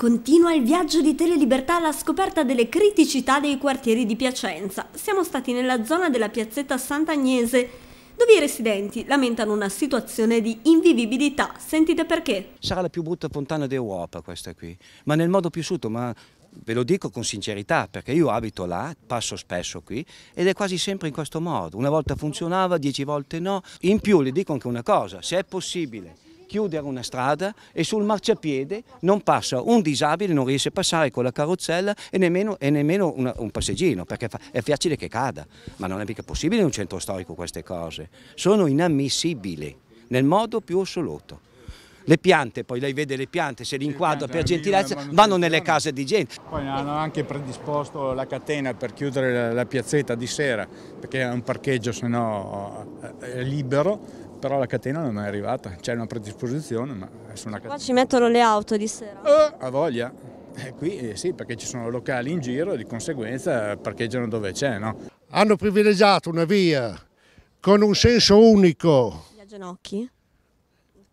Continua il viaggio di Telelibertà alla scoperta delle criticità dei quartieri di Piacenza. Siamo stati nella zona della piazzetta Sant'Agnese, dove i residenti lamentano una situazione di invivibilità. Sentite perché. Sarà la più brutta fontana d'Europa questa qui, ma nel modo più assoluto, ma ve lo dico con sincerità perché io abito là, passo spesso qui ed è quasi sempre in questo modo. Una volta funzionava, dieci volte no. In più le dico anche una cosa, se è possibile chiudere una strada e sul marciapiede non passa un disabile, non riesce a passare con la carrozzella e nemmeno, e nemmeno una, un passeggino perché fa, è facile che cada, ma non è mica possibile in un centro storico queste cose, sono inammissibili nel modo più assoluto. Le piante, poi lei vede le piante, se li inquadra per gentilezza, vanno nelle case di gente. Poi hanno anche predisposto la catena per chiudere la, piazzetta di sera, perché è un parcheggio se no è libero, però la catena non è arrivata, c'è una predisposizione ma su una catena. Qua ci mettono le auto di sera? Eh, a voglia, eh, qui eh, sì perché ci sono locali in giro e di conseguenza parcheggiano dove c'è. No? Hanno privilegiato una via con un senso unico. Gli Agenocchi?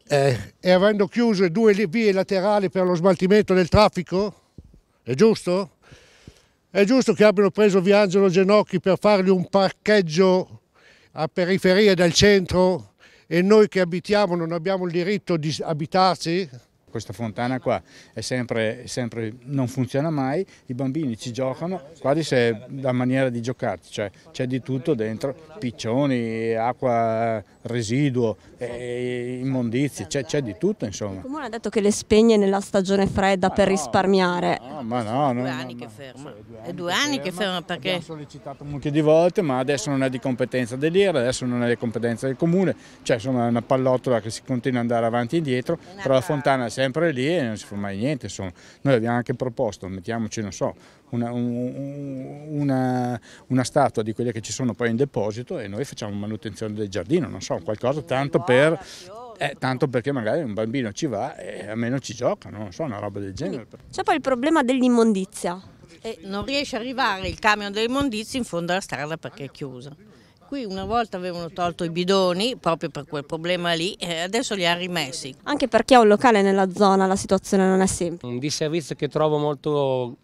Eh, e avendo chiuso due vie laterali per lo smaltimento del traffico? È giusto? È giusto che abbiano preso via Angelo Genocchi per fargli un parcheggio a periferia del centro e noi che abitiamo non abbiamo il diritto di abitarci? Questa fontana qua è sempre, sempre, non funziona mai, i bambini ci giocano, quasi se la maniera di giocarci, cioè c'è di tutto dentro, piccioni, acqua residuo, eh, immondizie, c'è di tutto insomma. Il comune ha detto che le spegne nella stagione fredda ma per no, risparmiare. No, ma no, no, due anni che ferma. È due anni che ferma perché... Abbiamo sollecitato un mucchio di volte ma adesso non è di competenza dell'IRA, adesso non è di competenza del comune, cioè insomma è una pallottola che si continua ad andare avanti e indietro, però la fontana è sempre lì e non si fa mai niente. Insomma. Noi abbiamo anche proposto, mettiamoci, non so, una, una, una, statua di quelle che ci sono poi in deposito e noi facciamo manutenzione del giardino, non so, qualcosa tanto per... Eh, tanto perché magari un bambino ci va e almeno ci gioca, non so, una roba del genere. C'è poi il problema dell'immondizia. non riesce ad arrivare il camion dell'immondizia in fondo alla strada perché è chiusa. Qui una volta avevano tolto i bidoni proprio per quel problema lì e adesso li ha rimessi. Anche perché ha un locale nella zona la situazione non è semplice. Un disservizio che trovo molto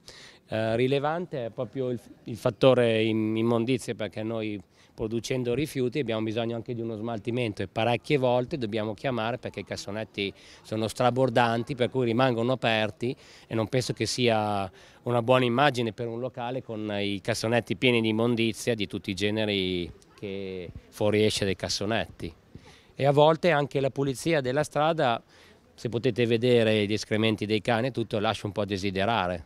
eh, rilevante è proprio il, il fattore immondizie perché noi producendo rifiuti abbiamo bisogno anche di uno smaltimento e parecchie volte dobbiamo chiamare perché i cassonetti sono strabordanti per cui rimangono aperti e non penso che sia una buona immagine per un locale con i cassonetti pieni di immondizia di tutti i generi che fuoriesce dai cassonetti. E a volte anche la pulizia della strada, se potete vedere gli escrementi dei cani, tutto lascia un po' a desiderare.